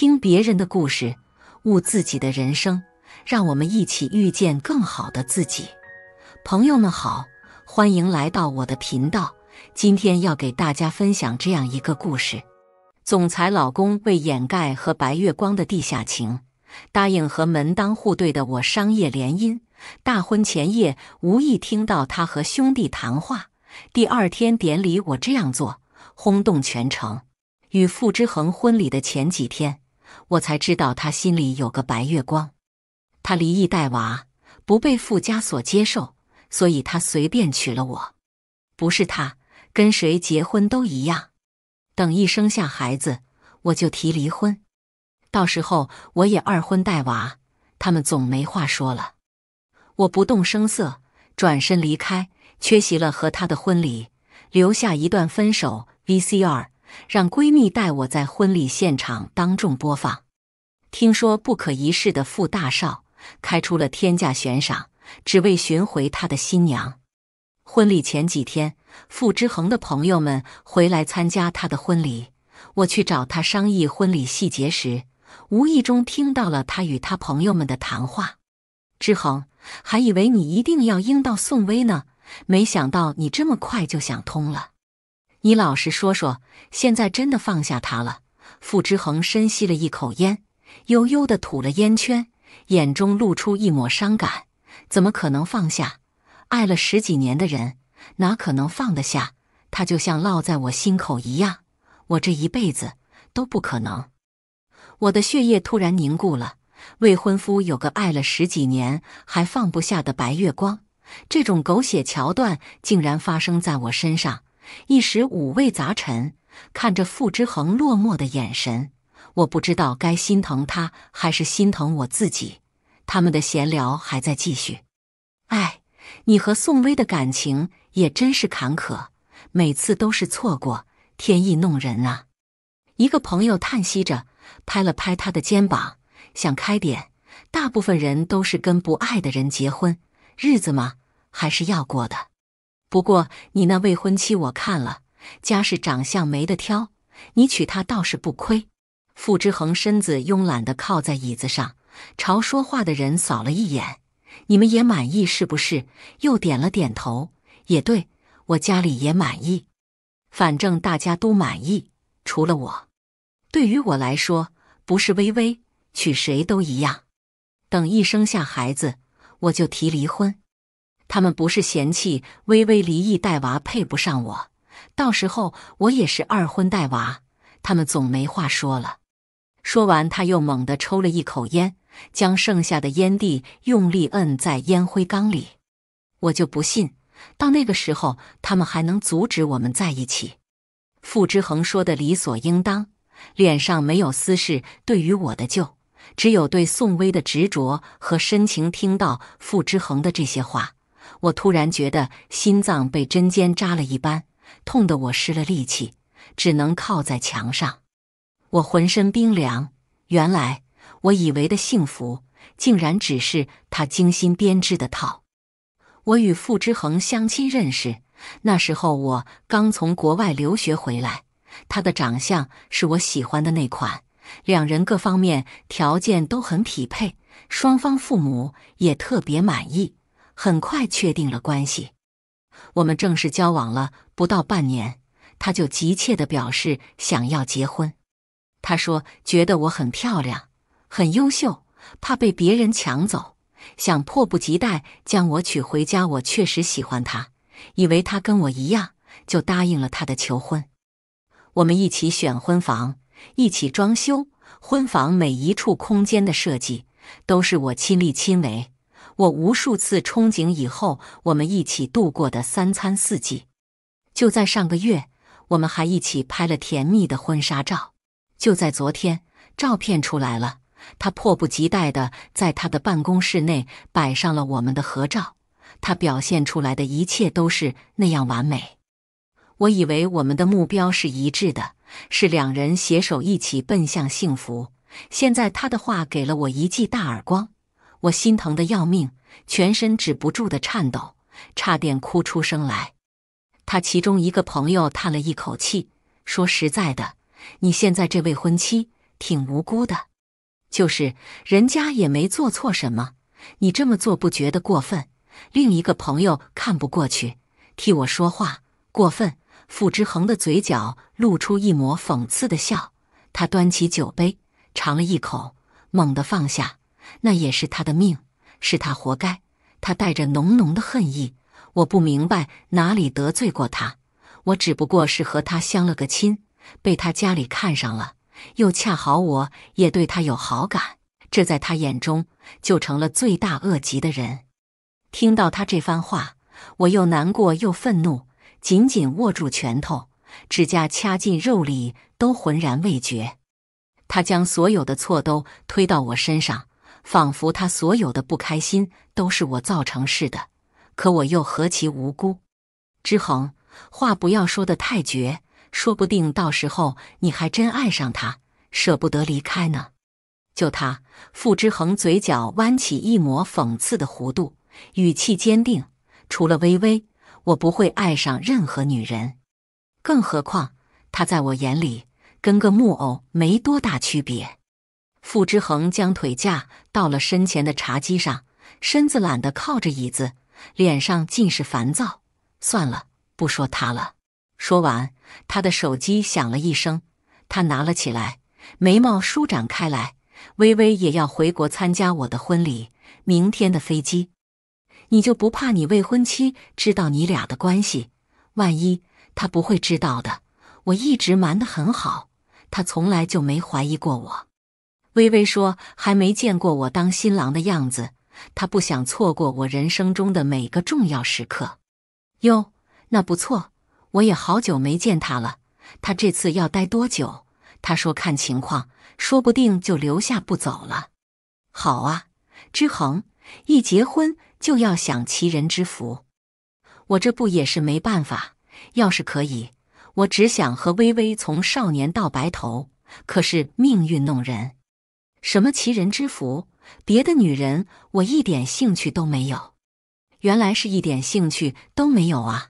听别人的故事，悟自己的人生，让我们一起遇见更好的自己。朋友们好，欢迎来到我的频道。今天要给大家分享这样一个故事：总裁老公为掩盖和白月光的地下情，答应和门当户对的我商业联姻。大婚前夜，无意听到他和兄弟谈话。第二天典礼，我这样做，轰动全城。与傅之恒婚礼的前几天，我才知道他心里有个白月光。他离异带娃，不被傅家所接受，所以他随便娶了我。不是他，跟谁结婚都一样。等一生下孩子，我就提离婚。到时候我也二婚带娃，他们总没话说了。我不动声色，转身离开，缺席了和他的婚礼，留下一段分手 VCR。让闺蜜带我在婚礼现场当众播放。听说不可一世的傅大少开出了天价悬赏，只为寻回他的新娘。婚礼前几天，傅之恒的朋友们回来参加他的婚礼。我去找他商议婚礼细节时，无意中听到了他与他朋友们的谈话。之恒，还以为你一定要应到宋薇呢，没想到你这么快就想通了。你老实说说，现在真的放下他了？傅之恒深吸了一口烟，悠悠的吐了烟圈，眼中露出一抹伤感。怎么可能放下？爱了十几年的人，哪可能放得下？他就像烙在我心口一样，我这一辈子都不可能。我的血液突然凝固了。未婚夫有个爱了十几年还放不下的白月光，这种狗血桥段竟然发生在我身上。一时五味杂陈，看着傅之恒落寞的眼神，我不知道该心疼他还是心疼我自己。他们的闲聊还在继续。哎，你和宋薇的感情也真是坎坷，每次都是错过，天意弄人啊！一个朋友叹息着，拍了拍他的肩膀，想开点。大部分人都是跟不爱的人结婚，日子嘛，还是要过的。不过你那未婚妻我看了，家世长相没得挑，你娶她倒是不亏。傅之恒身子慵懒的靠在椅子上，朝说话的人扫了一眼：“你们也满意是不是？”又点了点头：“也对，我家里也满意，反正大家都满意，除了我。对于我来说，不是微微，娶谁都一样。等一生下孩子，我就提离婚。”他们不是嫌弃微微离异带娃配不上我，到时候我也是二婚带娃，他们总没话说了。说完，他又猛地抽了一口烟，将剩下的烟蒂用力摁在烟灰缸里。我就不信，到那个时候他们还能阻止我们在一起。傅之恒说的理所应当，脸上没有丝是对于我的救，只有对宋薇的执着和深情。听到傅之恒的这些话。我突然觉得心脏被针尖扎了一般，痛得我失了力气，只能靠在墙上。我浑身冰凉。原来我以为的幸福，竟然只是他精心编织的套。我与傅之恒相亲认识，那时候我刚从国外留学回来，他的长相是我喜欢的那款，两人各方面条件都很匹配，双方父母也特别满意。很快确定了关系，我们正式交往了不到半年，他就急切的表示想要结婚。他说觉得我很漂亮，很优秀，怕被别人抢走，想迫不及待将我娶回家。我确实喜欢他，以为他跟我一样，就答应了他的求婚。我们一起选婚房，一起装修，婚房每一处空间的设计都是我亲力亲为。我无数次憧憬以后我们一起度过的三餐四季。就在上个月，我们还一起拍了甜蜜的婚纱照。就在昨天，照片出来了，他迫不及待的在他的办公室内摆上了我们的合照。他表现出来的一切都是那样完美。我以为我们的目标是一致的，是两人携手一起奔向幸福。现在他的话给了我一记大耳光。我心疼的要命，全身止不住的颤抖，差点哭出声来。他其中一个朋友叹了一口气，说：“实在的，你现在这未婚妻挺无辜的。就是人家也没做错什么，你这么做不觉得过分？另一个朋友看不过去，替我说话，过分。傅之恒的嘴角露出一抹讽刺的笑，他端起酒杯，尝了一口，猛地放下。那也是他的命，是他活该。他带着浓浓的恨意。我不明白哪里得罪过他，我只不过是和他相了个亲，被他家里看上了，又恰好我也对他有好感，这在他眼中就成了罪大恶极的人。听到他这番话，我又难过又愤怒，紧紧握住拳头，指甲掐进肉里都浑然未觉。他将所有的错都推到我身上，仿佛他所有的不开心都是我造成似的。可我又何其无辜！之恒，话不要说的太绝，说不定到时候你还真爱上他，舍不得离开呢。就他，傅之恒嘴角弯起一抹讽刺的弧度，语气坚定：“除了微微，我不会爱上任何女人。更何况，他在我眼里跟个木偶没多大区别。”傅之恒将腿架到了身前的茶几上，身子懒得靠着椅子。脸上尽是烦躁。算了，不说他了。说完，他的手机响了一声，他拿了起来，眉毛舒展开来。微微也要回国参加我的婚礼，明天的飞机。你就不怕你未婚妻知道你俩的关系？万一他不会知道的，我一直瞒得很好，他从来就没怀疑过我。微微说，还没见过我当新郎的样子。他不想错过我人生中的每个重要时刻。哟，那不错，我也好久没见他了。他这次要待多久？他说看情况，说不定就留下不走了。好啊，之恒，一结婚就要享其人之福。我这不也是没办法？要是可以，我只想和微微从少年到白头。可是命运弄人，什么其人之福？别的女人，我一点兴趣都没有。原来是一点兴趣都没有啊！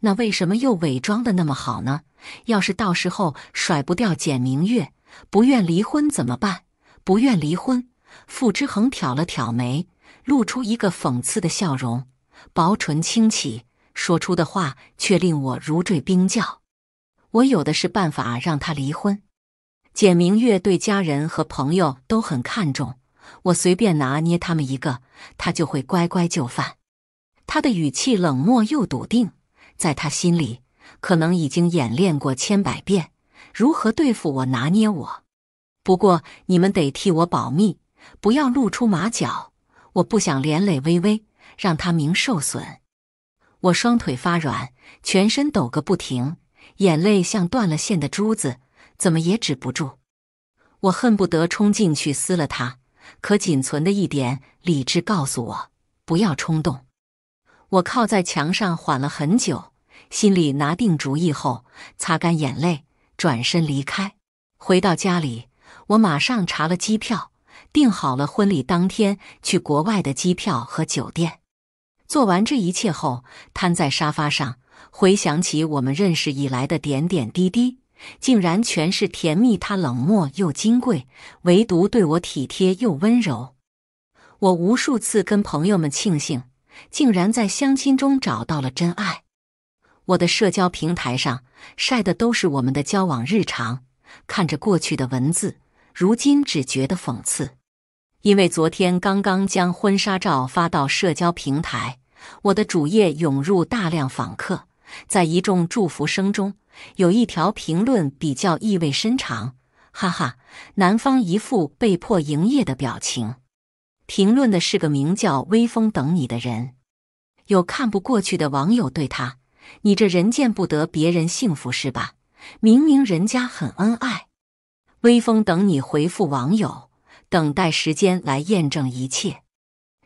那为什么又伪装的那么好呢？要是到时候甩不掉简明月，不愿离婚怎么办？不愿离婚，傅之恒挑了挑眉，露出一个讽刺的笑容，薄唇轻启，说出的话却令我如坠冰窖。我有的是办法让他离婚。简明月对家人和朋友都很看重。我随便拿捏他们一个，他就会乖乖就范。他的语气冷漠又笃定，在他心里可能已经演练过千百遍如何对付我、拿捏我。不过你们得替我保密，不要露出马脚。我不想连累微微，让他名受损。我双腿发软，全身抖个不停，眼泪像断了线的珠子，怎么也止不住。我恨不得冲进去撕了他。可仅存的一点理智告诉我不要冲动。我靠在墙上缓了很久，心里拿定主意后，擦干眼泪，转身离开。回到家里，我马上查了机票，订好了婚礼当天去国外的机票和酒店。做完这一切后，瘫在沙发上，回想起我们认识以来的点点滴滴。竟然全是甜蜜，他冷漠又金贵，唯独对我体贴又温柔。我无数次跟朋友们庆幸，竟然在相亲中找到了真爱。我的社交平台上晒的都是我们的交往日常，看着过去的文字，如今只觉得讽刺。因为昨天刚刚将婚纱照发到社交平台，我的主页涌入大量访客，在一众祝福声中。有一条评论比较意味深长，哈哈！男方一副被迫营业的表情。评论的是个名叫“微风等你”的人。有看不过去的网友对他：“你这人见不得别人幸福是吧？明明人家很恩爱。”微风等你回复网友：“等待时间来验证一切。”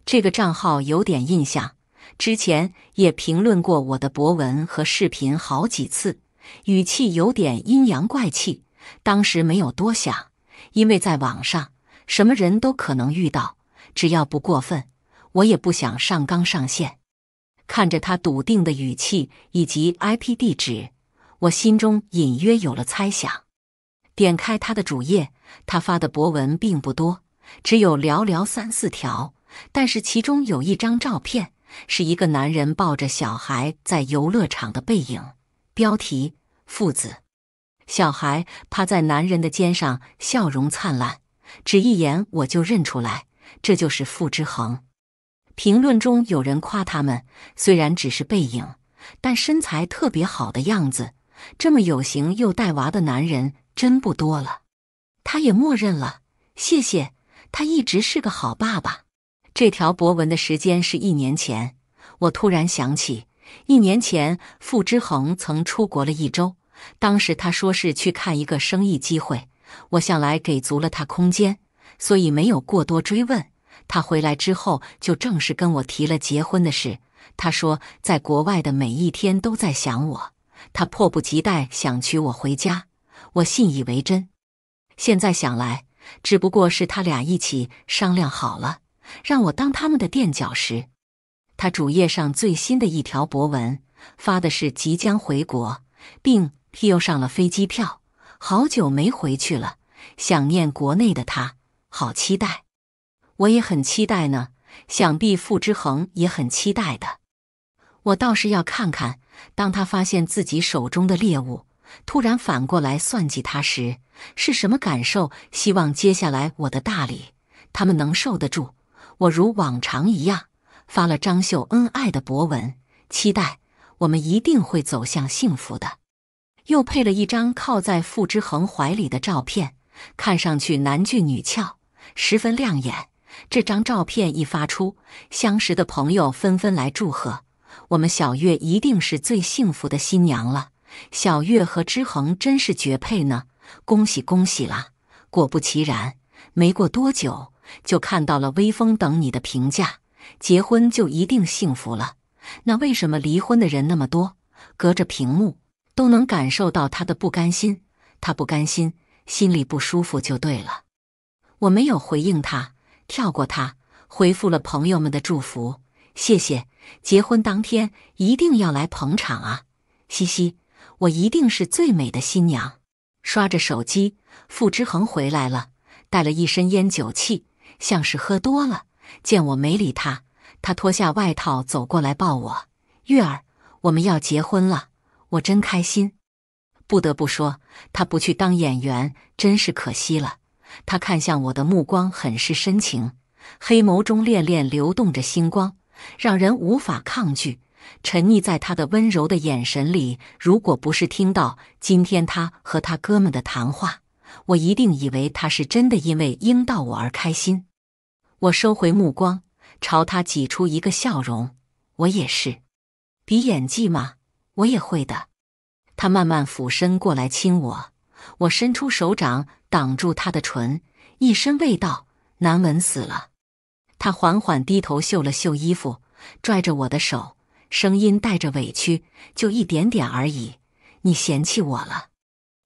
这个账号有点印象，之前也评论过我的博文和视频好几次。语气有点阴阳怪气，当时没有多想，因为在网上什么人都可能遇到，只要不过分，我也不想上纲上线。看着他笃定的语气以及 IP 地址，我心中隐约有了猜想。点开他的主页，他发的博文并不多，只有寥寥三四条。但是其中有一张照片，是一个男人抱着小孩在游乐场的背影。标题：父子。小孩趴在男人的肩上，笑容灿烂，只一眼我就认出来，这就是傅之恒。评论中有人夸他们，虽然只是背影，但身材特别好的样子。这么有型又带娃的男人真不多了。他也默认了，谢谢。他一直是个好爸爸。这条博文的时间是一年前。我突然想起，一年前傅之恒曾出国了一周，当时他说是去看一个生意机会。我向来给足了他空间，所以没有过多追问。他回来之后，就正式跟我提了结婚的事。他说，在国外的每一天都在想我，他迫不及待想娶我回家。我信以为真。现在想来，只不过是他俩一起商量好了，让我当他们的垫脚石。他主页上最新的一条博文发的是即将回国，并 P 又上了飞机票，好久没回去了，想念国内的他，好期待。我也很期待呢，想必傅之恒也很期待的。我倒是要看看，当他发现自己手中的猎物突然反过来算计他时，是什么感受。希望接下来我的大礼，他们能受得住。我如往常一样发了张秀恩爱的博文，期待我们一定会走向幸福的。又配了一张靠在傅之恒怀里的照片，看上去男俊女俏，十分亮眼。这张照片一发出，相识的朋友纷纷来祝贺。我们小月一定是最幸福的新娘了。小月和之恒真是绝配呢，恭喜恭喜啦！果不其然，没过多久就看到了微风等你的评价，结婚就一定幸福了。那为什么离婚的人那么多？隔着屏幕都能感受到他的不甘心，他不甘心，心里不舒服就对了。我没有回应他。跳过他，回复了朋友们的祝福，谢谢。结婚当天一定要来捧场啊！嘻嘻，我一定是最美的新娘。刷着手机，傅之恒回来了，带了一身烟酒气，像是喝多了。见我没理他，他脱下外套走过来抱我：“月儿，我们要结婚了，我真开心。”不得不说，他不去当演员真是可惜了。他看向我的目光很是深情，黑眸中恋恋流动着星光，让人无法抗拒。沉溺在他的温柔的眼神里，如果不是听到今天他和他哥们的谈话，我一定以为他是真的因为应到我而开心。我收回目光，朝他挤出一个笑容。我也是，比演技吗？我也会的。他慢慢俯身过来亲我。我伸出手掌挡住他的唇，一身味道难闻死了。他缓缓低头嗅了嗅衣服，拽着我的手，声音带着委屈：“就一点点而已，你嫌弃我了。”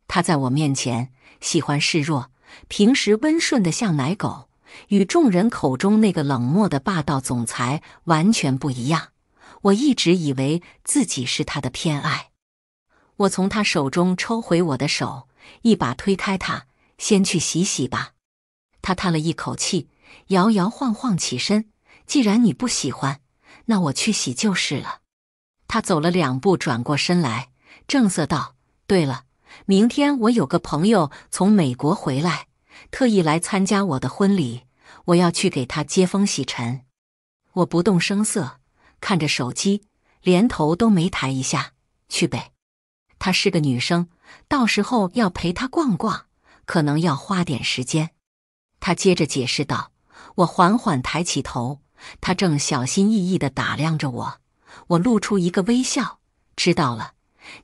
他在我面前喜欢示弱，平时温顺的像奶狗，与众人口中那个冷漠的霸道总裁完全不一样。我一直以为自己是他的偏爱。我从他手中抽回我的手。一把推开他，先去洗洗吧。他叹了一口气，摇摇晃晃起身。既然你不喜欢，那我去洗就是了。他走了两步，转过身来，正色道：“对了，明天我有个朋友从美国回来，特意来参加我的婚礼，我要去给他接风洗尘。”我不动声色，看着手机，连头都没抬一下。去呗。她是个女生。到时候要陪她逛逛，可能要花点时间。他接着解释道：“我缓缓抬起头，他正小心翼翼地打量着我。我露出一个微笑，知道了。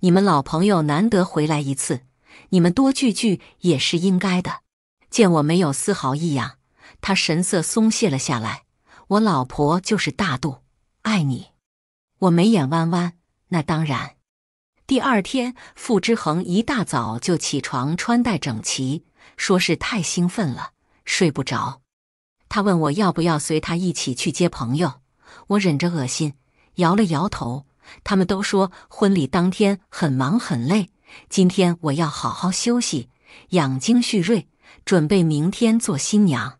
你们老朋友难得回来一次，你们多聚聚也是应该的。”见我没有丝毫异样，他神色松懈了下来。我老婆就是大度，爱你。我眉眼弯弯，那当然。第二天，傅之恒一大早就起床，穿戴整齐，说是太兴奋了，睡不着。他问我要不要随他一起去接朋友，我忍着恶心，摇了摇头。他们都说婚礼当天很忙很累，今天我要好好休息，养精蓄锐。准备明天做新娘。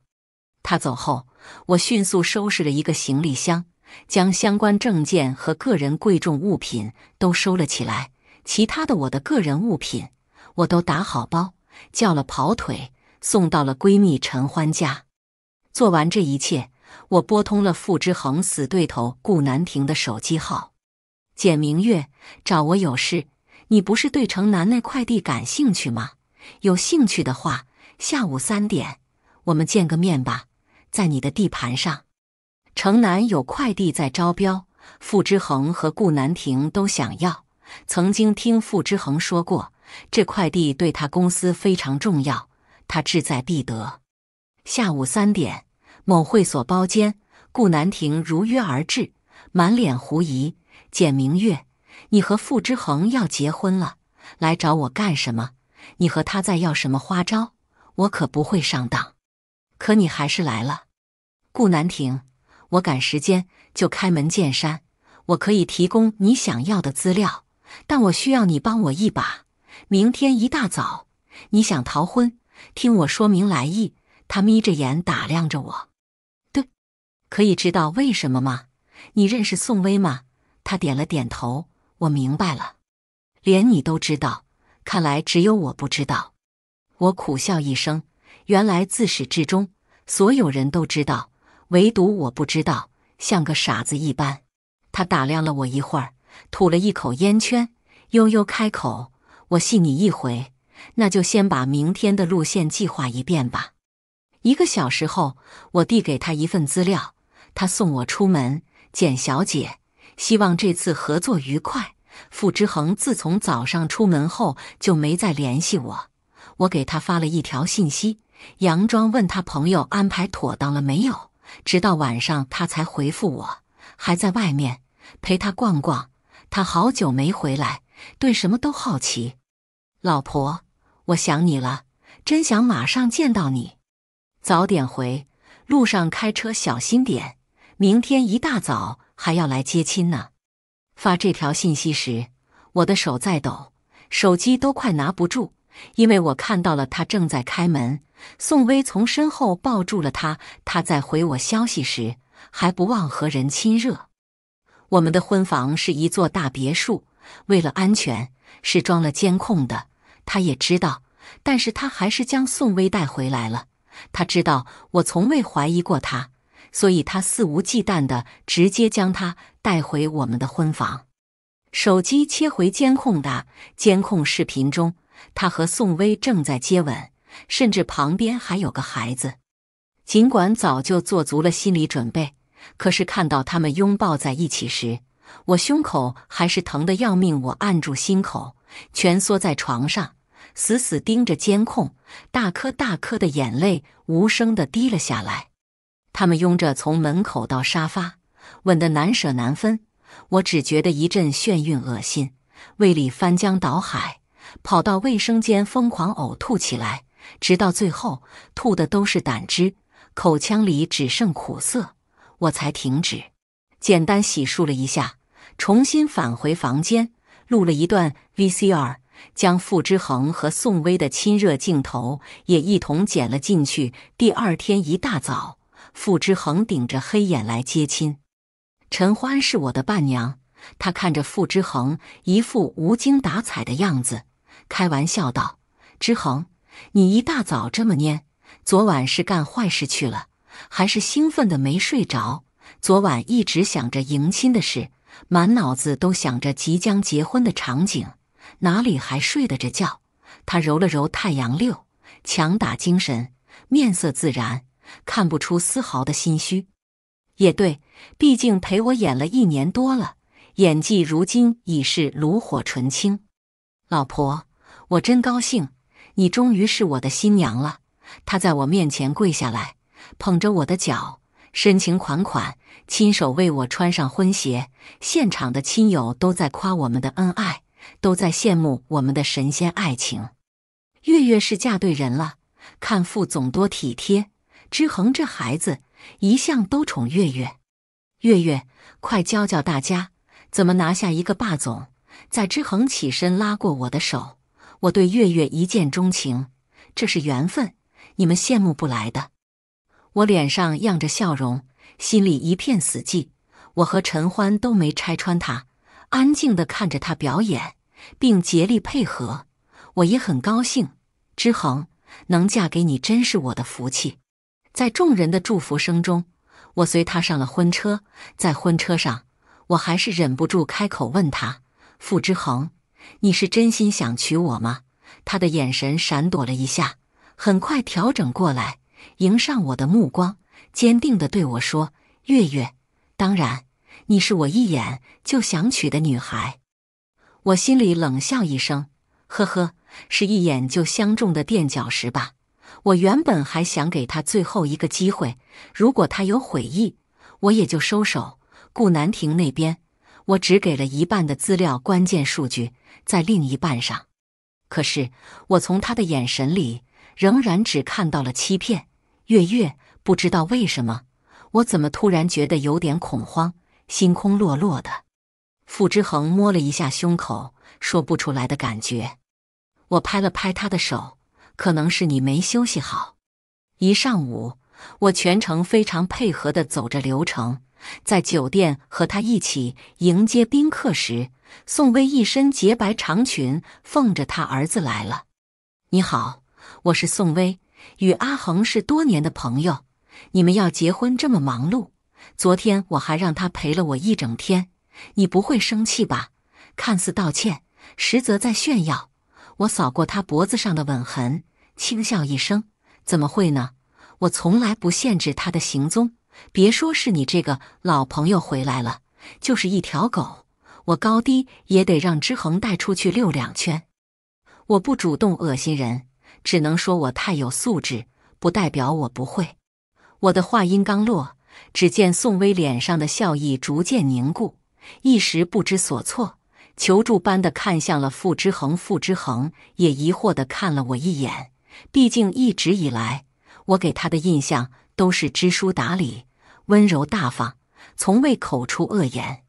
他走后，我迅速收拾了一个行李箱，将相关证件和个人贵重物品都收了起来。其他的我的个人物品，我都打好包，叫了跑腿，送到了闺蜜陈欢家。做完这一切，我拨通了傅之恒死对头顾南亭的手机号：“简明月，找我有事。你不是对城南那快递感兴趣吗？有兴趣的话，下午三点我们见个面吧，在你的地盘上。城南有快递在招标，傅之恒和顾南亭都想要。”曾经听傅之恒说过，这块地对他公司非常重要，他志在必得。下午三点，某会所包间，顾南亭如约而至，满脸狐疑：“简明月，你和傅之恒要结婚了，来找我干什么？你和他在要什么花招？我可不会上当。可你还是来了。”顾南亭，我赶时间，就开门见山，我可以提供你想要的资料。但我需要你帮我一把。明天一大早，你想逃婚？听我说明来意。他眯着眼打量着我，对，可以知道为什么吗？你认识宋薇吗？他点了点头。我明白了，连你都知道，看来只有我不知道。我苦笑一声，原来自始至终，所有人都知道，唯独我不知道，像个傻子一般。他打量了我一会儿。吐了一口烟圈，悠悠开口：“我信你一回，那就先把明天的路线计划一遍吧。”一个小时后，我递给他一份资料，他送我出门。简小姐，希望这次合作愉快。傅之恒自从早上出门后就没再联系我，我给他发了一条信息，佯装问他朋友安排妥当了没有，直到晚上他才回复我，还在外面陪他逛逛。他好久没回来，对什么都好奇。老婆，我想你了，真想马上见到你。早点回，路上开车小心点。明天一大早还要来接亲呢。发这条信息时，我的手在抖，手机都快拿不住，因为我看到了他正在开门。宋薇从身后抱住了他。他在回我消息时，还不忘和人亲热。我们的婚房是一座大别墅，为了安全是装了监控的。他也知道，但是他还是将宋薇带回来了。他知道我从未怀疑过他，所以他肆无忌惮的直接将他带回我们的婚房。手机切回监控的监控视频中，他和宋薇正在接吻，甚至旁边还有个孩子。尽管早就做足了心理准备。可是看到他们拥抱在一起时，我胸口还是疼得要命。我按住心口，蜷缩在床上，死死盯着监控，大颗大颗的眼泪无声地滴了下来。他们拥着从门口到沙发，吻得难舍难分。我只觉得一阵眩晕恶心，胃里翻江倒海，跑到卫生间疯狂呕吐起来，直到最后吐的都是胆汁，口腔里只剩苦涩。我才停止，简单洗漱了一下，重新返回房间，录了一段 VCR，将傅之恒和宋薇的亲热镜头也一同剪了进去。第二天一大早，傅之恒顶着黑眼来接亲，陈欢是我的伴娘，她看着傅之恒一副无精打采的样子，开玩笑道：“之恒，你一大早这么蔫，昨晚是干坏事去了？”还是兴奋的没睡着，昨晚一直想着迎亲的事，满脑子都想着即将结婚的场景，哪里还睡得着觉？他揉了揉太阳六，强打精神，面色自然，看不出丝毫的心虚。也对，毕竟陪我演了一年多了，演技如今已是炉火纯青。老婆，我真高兴，你终于是我的新娘了。他在我面前跪下来。捧着我的脚，深情款款，亲手为我穿上婚鞋。现场的亲友都在夸我们的恩爱，都在羡慕我们的神仙爱情。月月是嫁对人了，看傅总多体贴。之恒这孩子一向都宠月月，月月快教教大家怎么拿下一个霸总。在之恒起身拉过我的手，我对月月一见钟情，这是缘分。你们羡慕不来的。我脸上漾着笑容，心里一片死寂。我和陈欢都没拆穿他，安静的看着他表演，并竭力配合。我也很高兴，之恒能嫁给你真是我的福气。在众人的祝福声中，我随他上了婚车。在婚车上，我还是忍不住开口问他：“傅之恒，你是真心想娶我吗？”他的眼神闪躲了一下，很快调整过来，迎上我的目光，坚定地对我说：“月月，当然，你是我一眼就想娶的女孩。”我心里冷笑一声：“呵呵，是一眼就相中的垫脚石吧？”我原本还想给他最后一个机会，如果他有悔意，我也就收手。顾南亭那边，我只给了一半的资料，关键数据在另一半上。可是我从他的眼神里仍然只看到了欺骗。月月不知道为什么，我怎么突然觉得有点恐慌，心空落落的。傅之恒摸了一下胸口，说不出来的感觉。我拍了拍他的手，可能是你没休息好。一上午，我全程非常配合的走着流程。在酒店和他一起迎接宾客时，宋薇一身洁白长裙，奉着他儿子来了。你好，我是宋薇，与阿恒是多年的朋友。你们要结婚这么忙碌，昨天我还让他陪了我一整天。你不会生气吧？看似道歉，实则在炫耀。我扫过他脖子上的吻痕，轻笑一声：“怎么会呢？我从来不限制他的行踪。”别说是你这个老朋友回来了，就是一条狗，我高低也得让之恒带出去溜两圈。我不主动恶心人，只能说我太有素质，不代表我不会。我的话音刚落，只见宋薇脸上的笑意逐渐凝固，一时不知所措，求助般的看向了傅之恒。傅之恒也疑惑的看了我一眼，毕竟一直以来我给他的印象。都是知书达理、温柔大方，从未口出恶言。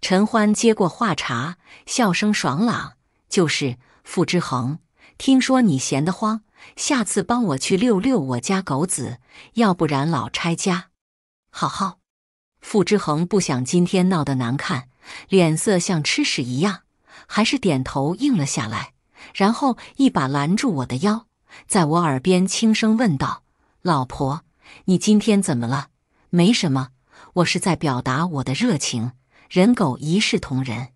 陈欢接过话茬，笑声爽朗：“就是傅之恒，听说你闲得慌，下次帮我去遛遛我家狗子，要不然老拆家。”好好。傅之恒不想今天闹得难看，脸色像吃屎一样，还是点头应了下来，然后一把拦住我的腰，在我耳边轻声问道：“老婆。”你今天怎么了？没什么，我是在表达我的热情。人狗一视同仁。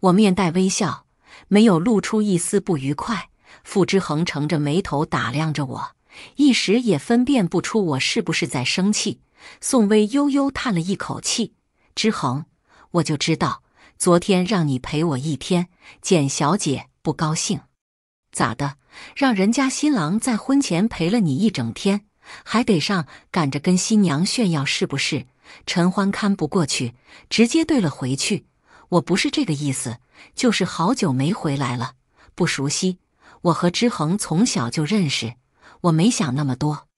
我面带微笑，没有露出一丝不愉快。傅之恒乘着眉头打量着我，一时也分辨不出我是不是在生气。宋薇悠悠叹了一口气：“之恒，我就知道，昨天让你陪我一天，简小姐不高兴。咋的？让人家新郎在婚前陪了你一整天？”还得上赶着跟新娘炫耀是不是？陈欢看不过去，直接怼了回去。我不是这个意思，就是好久没回来了，不熟悉。我和之恒从小就认识，我没想那么多。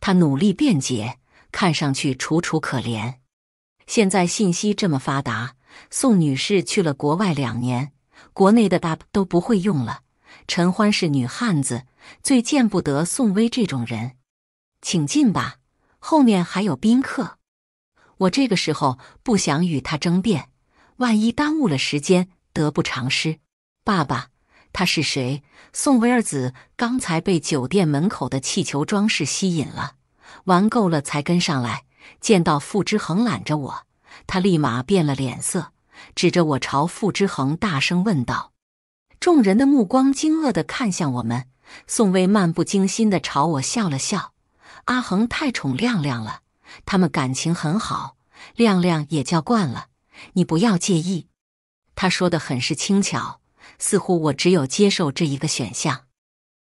他努力辩解，看上去楚楚可怜。现在信息这么发达，宋女士去了国外两年，国内的 app 都不会用了。陈欢是女汉子，最见不得宋薇这种人。请进吧，后面还有宾客。我这个时候不想与他争辩，万一耽误了时间，得不偿失。爸爸，他是谁？宋威儿子刚才被酒店门口的气球装饰吸引了，玩够了才跟上来。见到傅之恒揽着我，他立马变了脸色，指着我朝傅之恒大声问道。众人的目光惊愕的看向我们，宋威漫不经心的朝我笑了笑。阿恒太宠亮亮了，他们感情很好，亮亮也叫惯了。你不要介意。他说的很是轻巧，似乎我只有接受这一个选项。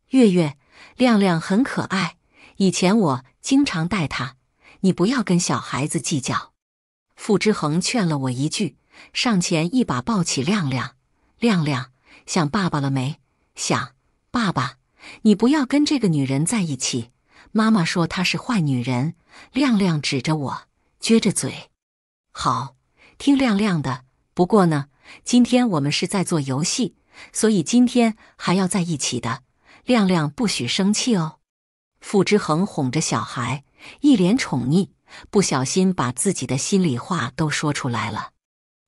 月月，亮亮很可爱，以前我经常带他。你不要跟小孩子计较。傅之恒劝了我一句，上前一把抱起亮亮。亮亮想爸爸了没？想。爸爸，你不要跟这个女人在一起。妈妈说她是坏女人，亮亮指着我，撅着嘴。好，听亮亮的。不过呢，今天我们是在做游戏，所以今天还要在一起的。亮亮不许生气哦。傅之恒哄着小孩，一脸宠溺，不小心把自己的心里话都说出来了。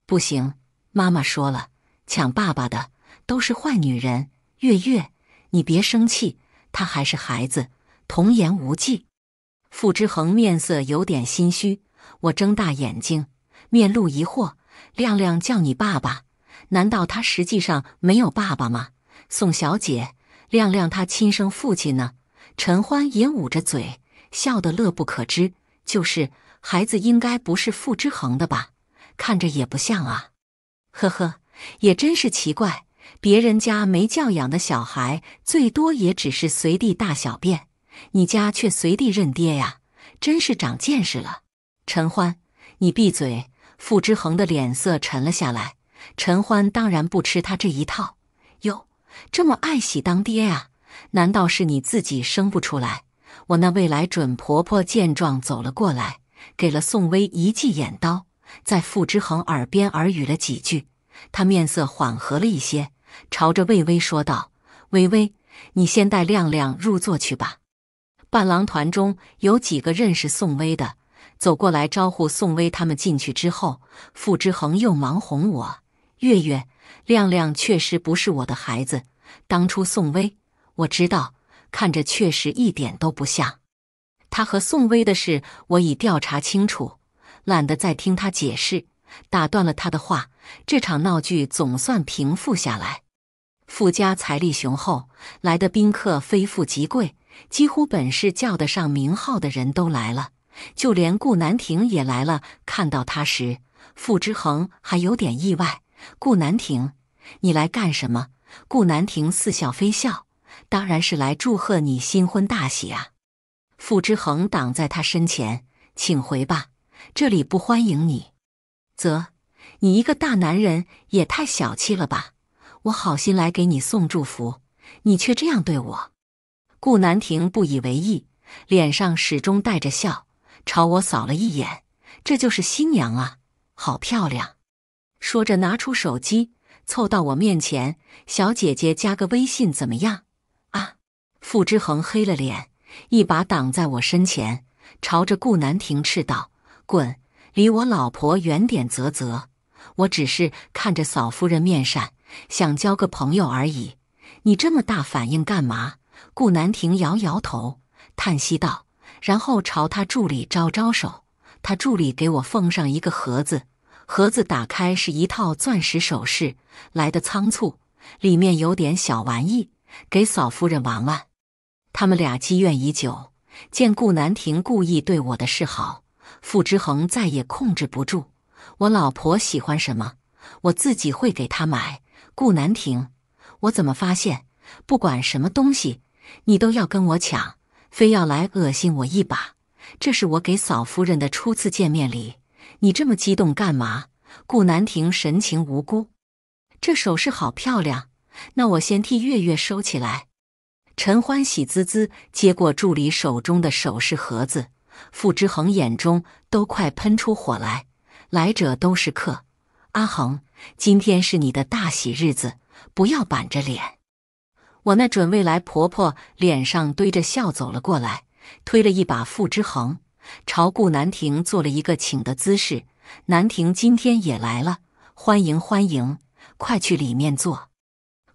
不行，妈妈说了，抢爸爸的都是坏女人。月月，你别生气，他还是孩子，童言无忌。傅之恒面色有点心虚，我睁大眼睛，面露疑惑：亮亮叫你爸爸，难道他实际上没有爸爸吗？宋小姐，亮亮他亲生父亲呢？陈欢也捂着嘴，笑得乐不可支。就是孩子应该不是傅之恒的吧？看着也不像啊。呵呵，也真是奇怪，别人家没教养的小孩，最多也只是随地大小便，你家却随地认爹呀，真是长见识了。陈欢，你闭嘴！傅之恒的脸色沉了下来。陈欢当然不吃他这一套。哟，这么爱喜当爹呀？难道是你自己生不出来？我那未来准婆婆见状走了过来，给了宋薇一记眼刀，在傅之恒耳边耳语了几句。他面色缓和了一些，朝着魏薇说道：“薇薇，你先带亮亮入座去吧。”伴郎团中有几个认识宋薇的，走过来招呼宋薇他们进去之后，傅之恒又忙哄我：“月月，亮亮确实不是我的孩子，当初宋薇。”我知道，看着确实一点都不像。他和宋薇的事，我已调查清楚，懒得再听他解释，打断了他的话。这场闹剧总算平复下来。傅家财力雄厚，来的宾客非富即贵，几乎本市叫得上名号的人都来了，就连顾南亭也来了。看到他时，傅之恒还有点意外：“顾南亭，你来干什么？”顾南亭似笑非笑。当然是来祝贺你新婚大喜啊！傅之恒挡在他身前，请回吧，这里不欢迎你。啧，你一个大男人也太小气了吧！我好心来给你送祝福，你却这样对我。顾南亭不以为意，脸上始终带着笑，朝我扫了一眼。这就是新娘啊，好漂亮！说着拿出手机，凑到我面前：“小姐姐加个微信怎么样？”啊傅之恒黑了脸，一把挡在我身前，朝着顾南亭斥道：“滚，离我老婆远点！”啧啧，我只是看着嫂夫人面善，想交个朋友而已。你这么大反应干嘛？顾南亭摇摇头，叹息道，然后朝他助理招招手。他助理给我奉上一个盒子，盒子打开是一套钻石首饰，来的仓促，里面有点小玩意，给嫂夫人玩玩。他们俩积怨已久，见顾南亭故意对我的示好，傅之恒再也控制不住。我老婆喜欢什么，我自己会给她买。顾南亭，我怎么发现，不管什么东西，你都要跟我抢，非要来恶心我一把？这是我给嫂夫人的初次见面礼，你这么激动干嘛？顾南亭神情无辜，这首饰好漂亮，那我先替月月收起来。陈欢喜滋滋接过助理手中的首饰盒子，傅之恒眼中都快喷出火来。来者都是客，阿恒，今天是你的大喜日子，不要板着脸。我那准未来婆婆脸上堆着笑走了过来，推了一把傅之恒，朝顾南亭做了一个请的姿势。南亭今天也来了，欢迎欢迎，快去里面坐。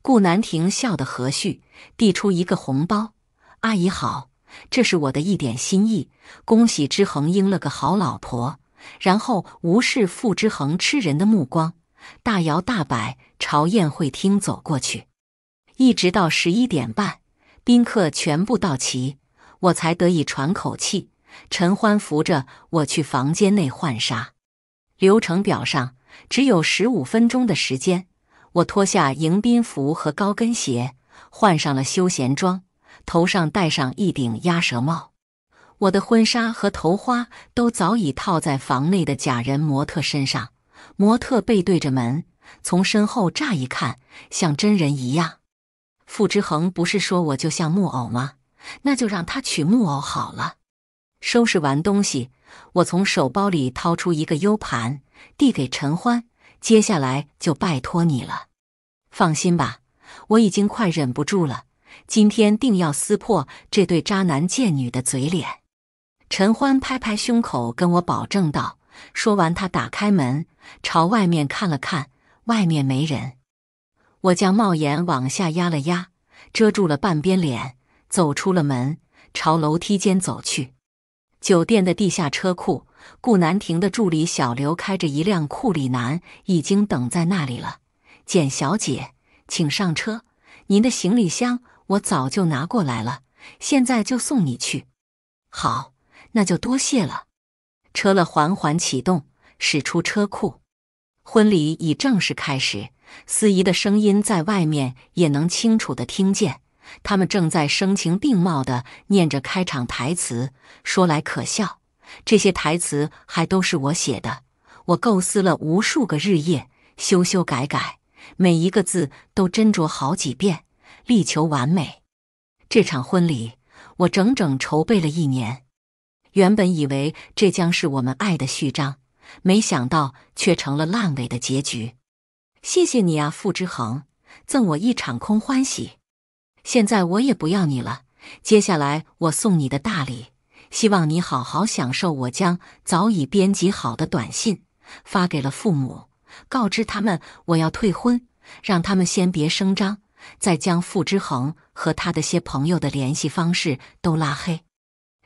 顾南亭笑得和煦，递出一个红包：“阿姨好，这是我的一点心意，恭喜之恒应了个好老婆。”然后无视傅之恒吃人的目光，大摇大摆朝宴会厅走过去。一直到十一点半，宾客全部到齐，我才得以喘口气。陈欢扶着我去房间内换纱，流程表上只有十五分钟的时间。我脱下迎宾服和高跟鞋，换上了休闲装，头上戴上一顶鸭舌帽。我的婚纱和头花都早已套在房内的假人模特身上。模特背对着门，从身后乍一看像真人一样。傅之恒不是说我就像木偶吗？那就让他取木偶好了。收拾完东西，我从手包里掏出一个 U 盘，递给陈欢。接下来就拜托你了，放心吧，我已经快忍不住了。今天定要撕破这对渣男贱女的嘴脸。陈欢拍拍胸口，跟我保证道。说完，他打开门，朝外面看了看，外面没人。我将帽檐往下压了压，遮住了半边脸，走出了门，朝楼梯间走去。酒店的地下车库，顾南亭的助理小刘开着一辆库里南，已经等在那里了。简小姐，请上车。您的行李箱我早就拿过来了，现在就送你去。好，那就多谢了。车了缓缓启动，驶出车库。婚礼已正式开始，司仪的声音在外面也能清楚的听见。他们正在声情并茂的念着开场台词，说来可笑，这些台词还都是我写的，我构思了无数个日夜，修修改改，每一个字都斟酌好几遍，力求完美。这场婚礼，我整整筹备了一年。原本以为这将是我们爱的序章，没想到却成了烂尾的结局。谢谢你啊，傅之恒，赠我一场空欢喜。现在我也不要你了，接下来我送你的大礼，希望你好好享受。我将早已编辑好的短信发给了父母，告知他们我要退婚，让他们先别声张，再将傅之恒和他的些朋友的联系方式都拉黑。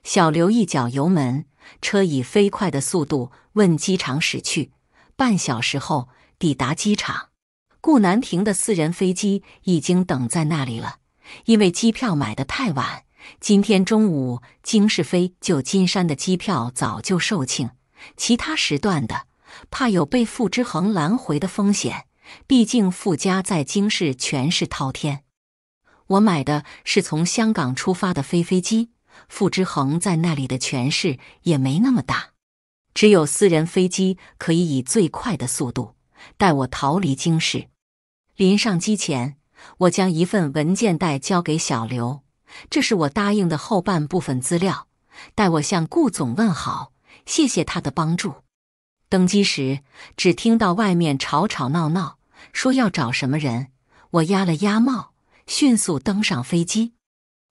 小刘一脚油门，车以飞快的速度问机场驶去。半小时后抵达机场，顾南亭的私人飞机已经等在那里了。因为机票买的太晚，今天中午京市飞旧金山的机票早就售罄，其他时段的怕有被傅之恒拦回的风险。毕竟傅家在京市权势滔天。我买的是从香港出发的飞飞机。傅之恒在那里的权势也没那么大，只有私人飞机可以以最快的速度带我逃离京市。临上机前，我将一份文件袋交给小刘，这是我答应的后半部分资料。待我向顾总问好，谢谢他的帮助。登机时，只听到外面吵吵闹闹，说要找什么人。我压了压帽，迅速登上飞机。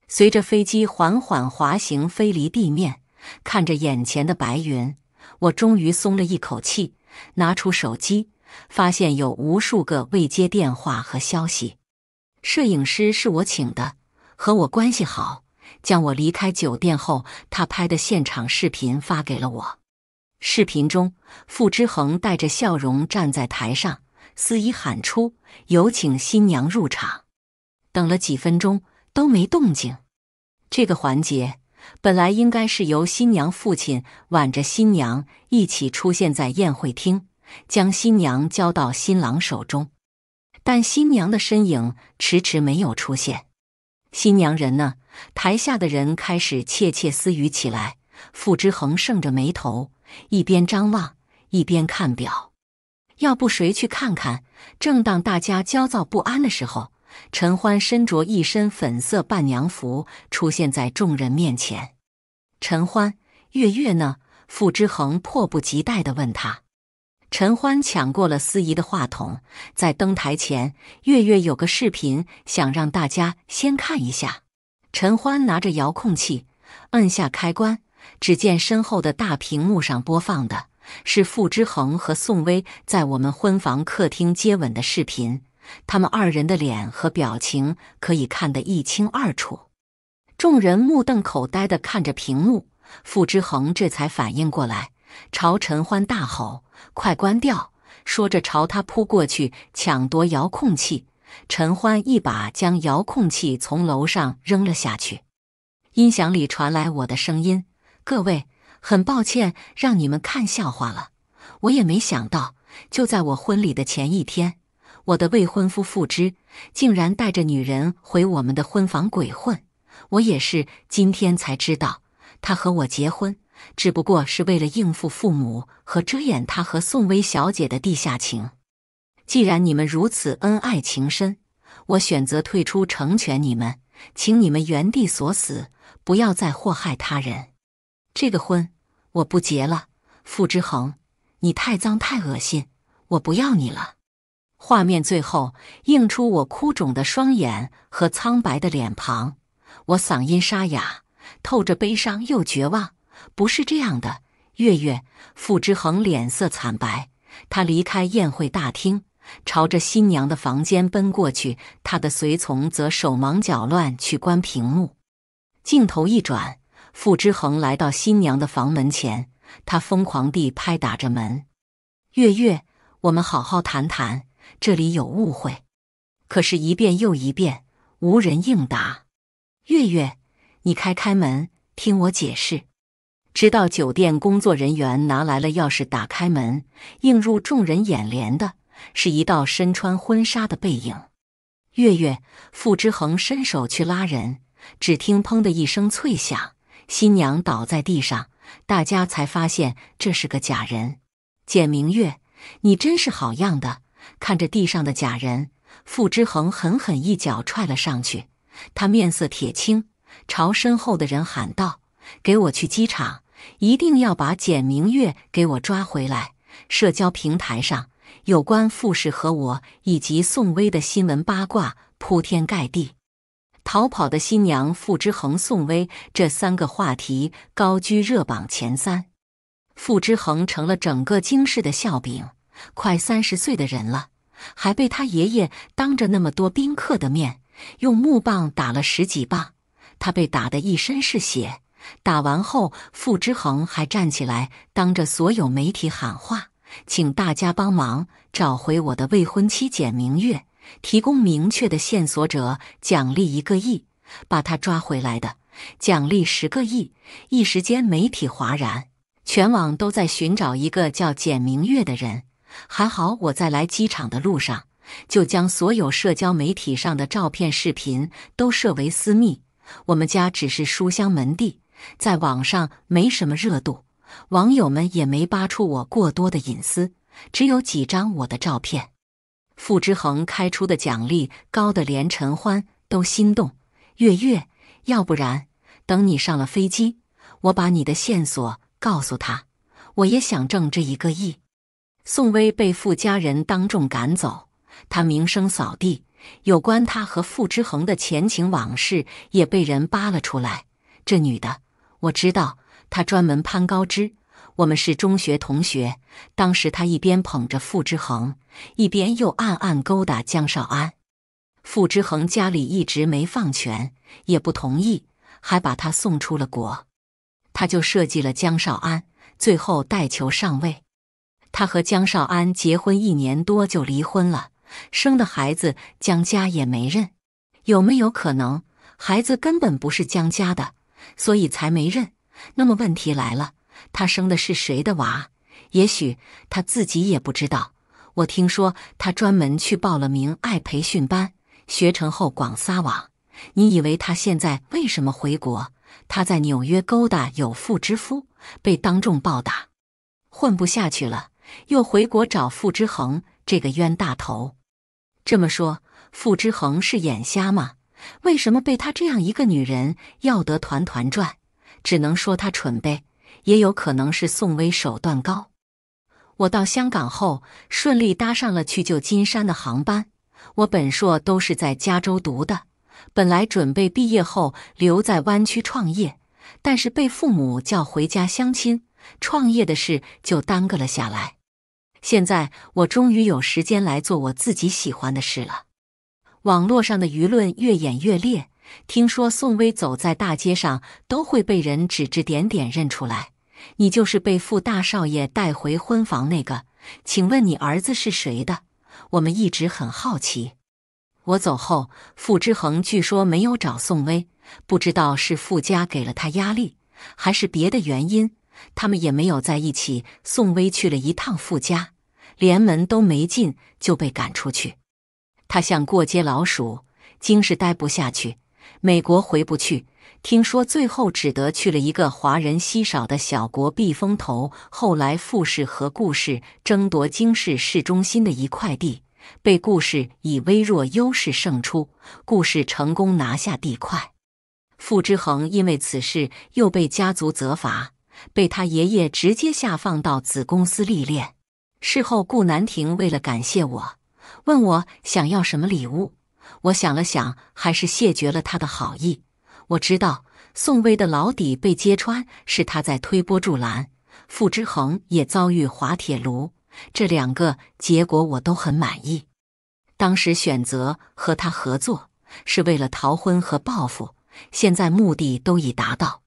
随着飞机缓缓滑行，飞离地面，看着眼前的白云，我终于松了一口气。拿出手机，发现有无数个未接电话和消息。摄影师是我请的，和我关系好，将我离开酒店后他拍的现场视频发给了我。视频中，傅之恒带着笑容站在台上，司仪喊出“有请新娘入场”，等了几分钟。都没动静。这个环节本来应该是由新娘父亲挽着新娘一起出现在宴会厅，将新娘交到新郎手中，但新娘的身影迟迟没有出现。新娘人呢？台下的人开始窃窃私语起来。傅之恒剩着眉头，一边张望一边看表。要不谁去看看？正当大家焦躁不安的时候。陈欢身着一身粉色伴娘服出现在众人面前。陈欢，月月呢？傅之恒迫不及待地问他。陈欢抢过了司仪的话筒，在登台前，月月有个视频想让大家先看一下。陈欢拿着遥控器，摁下开关，只见身后的大屏幕上播放的是傅之恒和宋薇在我们婚房客厅接吻的视频。他们二人的脸和表情可以看得一清二楚，众人目瞪口呆地看着屏幕。傅之恒这才反应过来，朝陈欢大吼：“快关掉！”说着朝他扑过去抢夺遥控器。陈欢一把将遥控器从楼上扔了下去。音响里传来我的声音：“各位，很抱歉让你们看笑话了。我也没想到，就在我婚礼的前一天。”我的未婚夫傅之竟然带着女人回我们的婚房鬼混，我也是今天才知道，他和我结婚只不过是为了应付父母和遮掩他和宋薇小姐的地下情。既然你们如此恩爱情深，我选择退出成全你们，请你们原地锁死，不要再祸害他人。这个婚我不结了，傅之恒，你太脏太恶心，我不要你了。画面最后映出我哭肿的双眼和苍白的脸庞，我嗓音沙哑，透着悲伤又绝望。不是这样的，月月。傅之恒脸色惨白，他离开宴会大厅，朝着新娘的房间奔过去，他的随从则手忙脚乱去关屏幕。镜头一转，傅之恒来到新娘的房门前，他疯狂地拍打着门：“月月，我们好好谈谈，这里有误会。”可是，一遍又一遍，无人应答。月月，你开开门，听我解释。直到酒店工作人员拿来了钥匙，打开门，映入众人眼帘的是一道身穿婚纱的背影。月月，傅之恒伸手去拉人，只听“砰”的一声脆响，新娘倒在地上，大家才发现这是个假人。简明月，你真是好样的！看着地上的假人，傅之恒狠狠一脚踹了上去，他面色铁青，朝身后的人喊道：“给我去机场！”一定要把简明月给我抓回来！社交平台上有关傅氏和我以及宋薇的新闻八卦铺天盖地，逃跑的新娘傅之恒、宋薇这三个话题高居热榜前三。傅之恒成了整个京市的笑柄，快三十岁的人了，还被他爷爷当着那么多宾客的面用木棒打了十几棒，他被打得一身是血。打完后，傅之恒还站起来，当着所有媒体喊话：“请大家帮忙找回我的未婚妻简明月，提供明确的线索者奖励一个亿，把他抓回来的奖励十个亿。”一时间媒体哗然，全网都在寻找一个叫简明月的人。还好我在来机场的路上，就将所有社交媒体上的照片、视频都设为私密。我们家只是书香门第。在网上没什么热度，网友们也没扒出我过多的隐私，只有几张我的照片。傅之恒开出的奖励高的连陈欢都心动。月月，要不然等你上了飞机，我把你的线索告诉他，我也想挣这一个亿。宋薇被傅家人当众赶走，她名声扫地，有关她和傅之恒的前情往事也被人扒了出来。这女的。我知道他专门攀高枝，我们是中学同学。当时他一边捧着傅之恒，一边又暗暗勾搭江少安。傅之恒家里一直没放权，也不同意，还把他送出了国。他就设计了江少安，最后带球上位。他和江少安结婚一年多就离婚了，生的孩子江家也没认。有没有可能，孩子根本不是江家的？所以才没认。那么问题来了，他生的是谁的娃？也许他自己也不知道。我听说他专门去报了名爱培训班，学成后广撒网。你以为他现在为什么回国？他在纽约勾搭有妇之夫，被当众暴打，混不下去了，又回国找傅之恒这个冤大头。这么说，傅之恒是眼瞎吗？为什么被他这样一个女人要得团团转？只能说他蠢呗，也有可能是宋薇手段高。我到香港后顺利搭上了去旧金山的航班。我本硕都是在加州读的，本来准备毕业后留在湾区创业，但是被父母叫回家相亲，创业的事就耽搁了下来。现在我终于有时间来做我自己喜欢的事了。网络上的舆论越演越烈，听说宋薇走在大街上都会被人指指点点认出来。你就是被傅大少爷带回婚房那个？请问你儿子是谁的？我们一直很好奇。我走后，傅之恒据说没有找宋薇，不知道是傅家给了他压力，还是别的原因，他们也没有在一起。宋薇去了一趟傅家，连门都没进就被赶出去。他像过街老鼠，京市待不下去，美国回不去。听说最后只得去了一个华人稀少的小国避风头。后来傅氏和顾氏争夺京市市中心的一块地，被顾氏以微弱优势胜出，顾氏成功拿下地块。傅之恒因为此事又被家族责罚，被他爷爷直接下放到子公司历练。事后顾南亭为了感谢我。问我想要什么礼物。我想了想，还是谢绝了他的好意。我知道宋薇的老底被揭穿是他在推波助澜，傅之恒也遭遇滑铁卢，这两个结果我都很满意。当时选择和他合作是为了逃婚和报复，现在目的都已达到。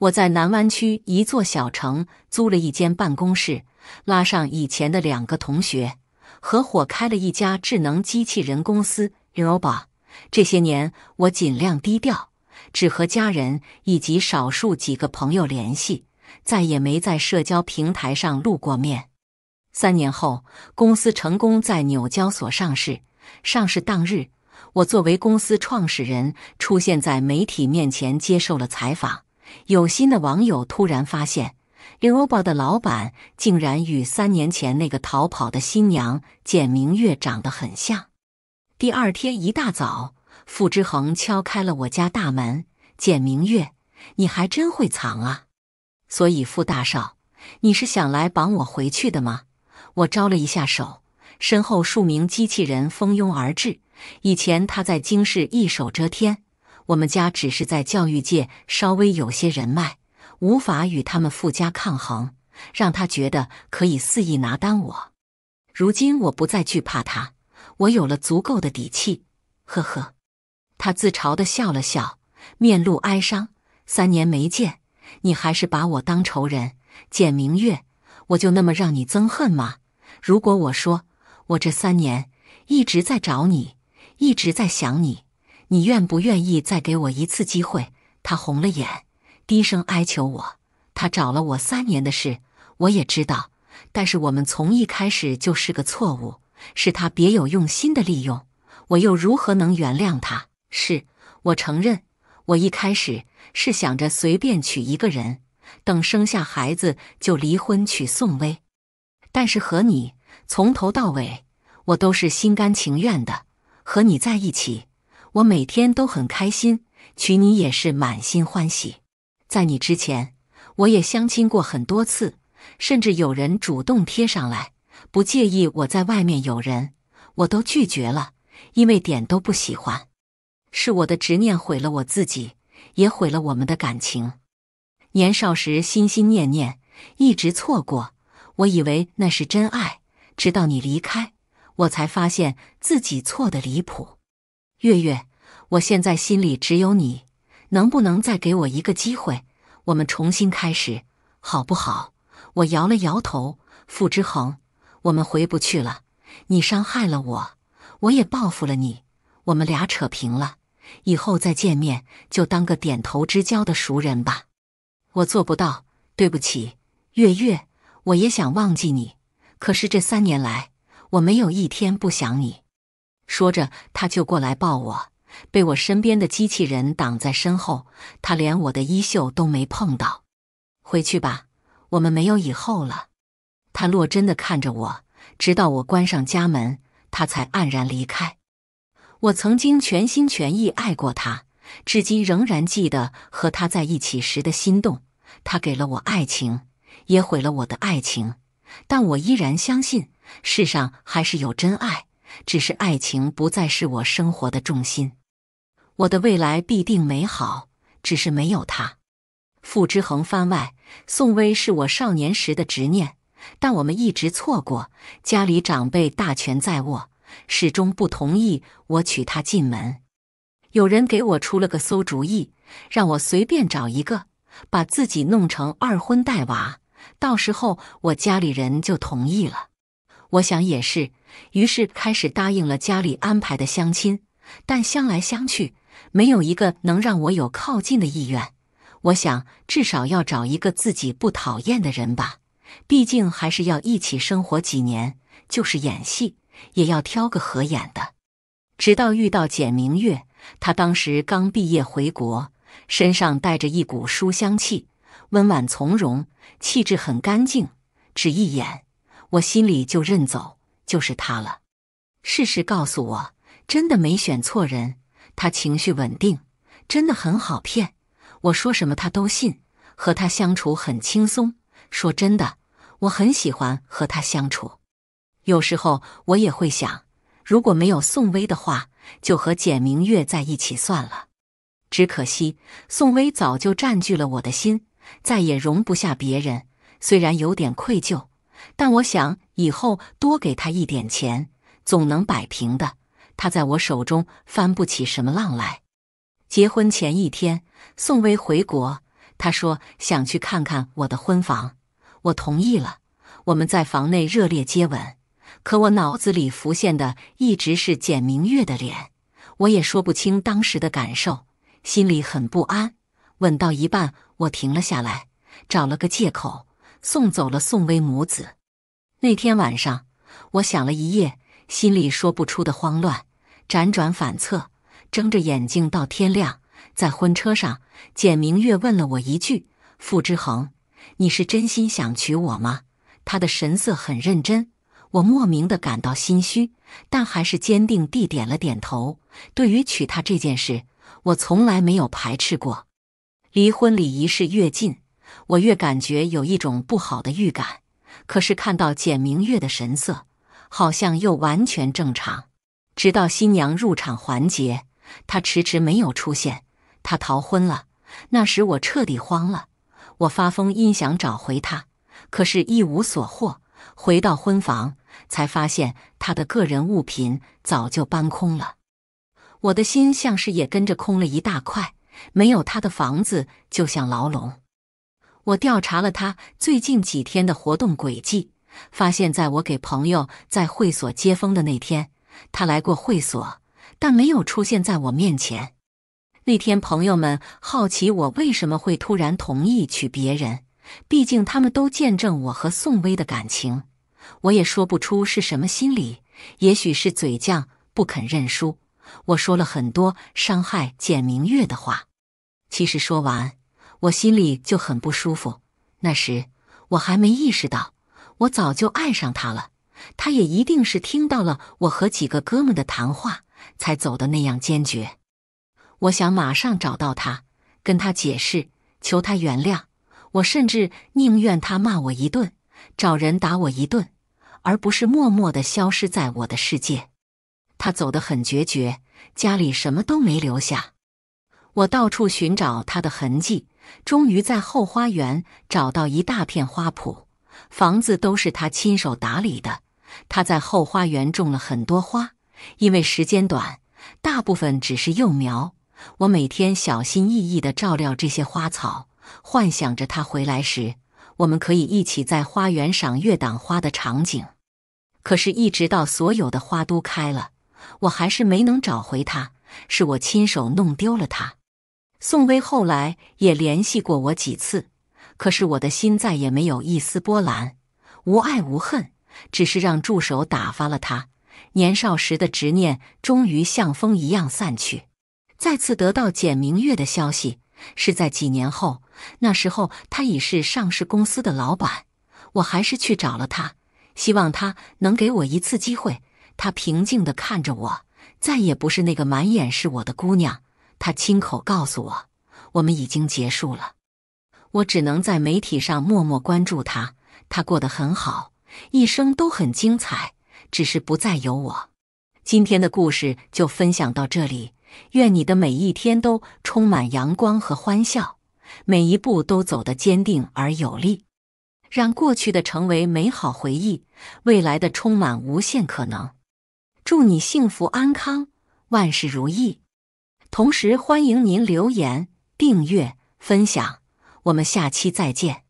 我在南湾区一座小城租了一间办公室，拉上以前的两个同学，合伙开了一家智能机器人公司 Robo。这些年，我尽量低调，只和家人以及少数几个朋友联系，再也没在社交平台上露过面。三年后，公司成功在纽交所上市。上市当日，我作为公司创始人出现在媒体面前，接受了采访。有心的网友突然发现 l o b o 的老板竟然与三年前那个逃跑的新娘简明月长得很像。第二天一大早，傅之恒敲开了我家大门：“简明月，你还真会藏啊！所以傅大少，你是想来绑我回去的吗？”我招了一下手，身后数名机器人蜂拥而至。以前他在京市一手遮天。我们家只是在教育界稍微有些人脉，无法与他们富家抗衡，让他觉得可以肆意拿单我。如今我不再惧怕他，我有了足够的底气。呵呵，他自嘲的笑了笑，面露哀伤。三年没见，你还是把我当仇人，简明月，我就那么让你憎恨吗？如果我说我这三年一直在找你，一直在想你。你愿不愿意再给我一次机会？他红了眼，低声哀求我。他找了我三年的事，我也知道，但是我们从一开始就是个错误，是他别有用心的利用，我又如何能原谅他？是我承认，我一开始是想着随便娶一个人，等生下孩子就离婚娶宋薇，但是和你从头到尾，我都是心甘情愿的和你在一起。我每天都很开心，娶你也是满心欢喜。在你之前，我也相亲过很多次，甚至有人主动贴上来，不介意我在外面有人，我都拒绝了，因为点都不喜欢。是我的执念毁了我自己，也毁了我们的感情。年少时心心念念，一直错过，我以为那是真爱，直到你离开，我才发现自己错的离谱。月月，我现在心里只有你，能不能再给我一个机会，我们重新开始，好不好？我摇了摇头。傅之恒，我们回不去了。你伤害了我，我也报复了你，我们俩扯平了，以后再见面就当个点头之交的熟人吧。我做不到，对不起，月月。我也想忘记你，可是这三年来，我没有一天不想你。说着，他就过来抱我，被我身边的机器人挡在身后，他连我的衣袖都没碰到。回去吧，我们没有以后了。他落真的看着我，直到我关上家门，他才黯然离开。我曾经全心全意爱过他，至今仍然记得和他在一起时的心动。他给了我爱情，也毁了我的爱情，但我依然相信世上还是有真爱。只是爱情不再是我生活的重心，我的未来必定美好，只是没有他。傅之恒番外，宋薇是我少年时的执念，但我们一直错过。家里长辈大权在握，始终不同意我娶她进门。有人给我出了个馊主意，让我随便找一个，把自己弄成二婚带娃，到时候我家里人就同意了。我想也是。于是开始答应了家里安排的相亲，但相来相去，没有一个能让我有靠近的意愿。我想至少要找一个自己不讨厌的人吧，毕竟还是要一起生活几年，就是演戏也要挑个合演的。直到遇到简明月，他当时刚毕业回国，身上带着一股书香气，温婉从容，气质很干净，只一眼，我心里就认走。就是他了。事实告诉我，真的没选错人。他情绪稳定，真的很好骗。我说什么他都信，和他相处很轻松。说真的，我很喜欢和他相处。有时候我也会想，如果没有宋薇的话，就和简明月在一起算了。只可惜宋薇早就占据了我的心，再也容不下别人。虽然有点愧疚，但我想以后多给他一点钱，总能摆平的。他在我手中翻不起什么浪来。结婚前一天，宋薇回国，她说想去看看我的婚房，我同意了。我们在房内热烈接吻，可我脑子里浮现的一直是简明月的脸，我也说不清当时的感受。心里很不安，吻到一半，我停了下来，找了个借口送走了宋薇母子。那天晚上，我想了一夜，心里说不出的慌乱，辗转反侧，睁着眼睛到天亮。在婚车上，简明月问了我一句：“傅之恒，你是真心想娶我吗？”他的神色很认真，我莫名的感到心虚，但还是坚定地点了点头。对于娶她这件事。我从来没有排斥过。离婚礼仪式越近，我越感觉有一种不好的预感。可是看到简明月的神色，好像又完全正常。直到新娘入场环节，她迟迟没有出现，她逃婚了。那时我彻底慌了，我发疯音想找回她，可是一无所获。回到婚房，才发现她的个人物品早就搬空了。我的心像是也跟着空了一大块，没有他的房子就像牢笼。我调查了他最近几天的活动轨迹，发现在我给朋友在会所接风的那天，他来过会所，但没有出现在我面前。那天朋友们好奇我为什么会突然同意娶别人，毕竟他们都见证我和宋薇的感情，我也说不出是什么心理，也许是嘴犟不肯认输。我说了很多伤害简明月的话，其实说完，我心里就很不舒服。那时我还没意识到，我早就爱上他了。他也一定是听到了我和几个哥们的谈话，才走的那样坚决。我想马上找到他，跟他解释，求他原谅。我甚至宁愿他骂我一顿，找人打我一顿，而不是默默的消失在我的世界。他走得很决绝，家里什么都没留下。我到处寻找他的痕迹，终于在后花园找到一大片花圃，房子都是他亲手打理的。他在后花园种了很多花，因为时间短，大部分只是幼苗。我每天小心翼翼地照料这些花草，幻想着他回来时，我们可以一起在花园赏月赏花的场景。可是，一直到所有的花都开了。我还是没能找回他，是我亲手弄丢了他。宋薇后来也联系过我几次，可是我的心再也没有一丝波澜，无爱无恨，只是让助手打发了他。年少时的执念终于像风一样散去。再次得到简明月的消息是在几年后，那时候他已是上市公司的老板。我还是去找了他，希望他能给我一次机会。他平静地看着我，再也不是那个满眼是我的姑娘。他亲口告诉我，我们已经结束了。我只能在媒体上默默关注他。他过得很好，一生都很精彩，只是不再有我。今天的故事就分享到这里。愿你的每一天都充满阳光和欢笑，每一步都走得坚定而有力，让过去的成为美好回忆，未来的充满无限可能。祝你幸福安康，万事如意。同时欢迎您留言、订阅、分享，我们下期再见。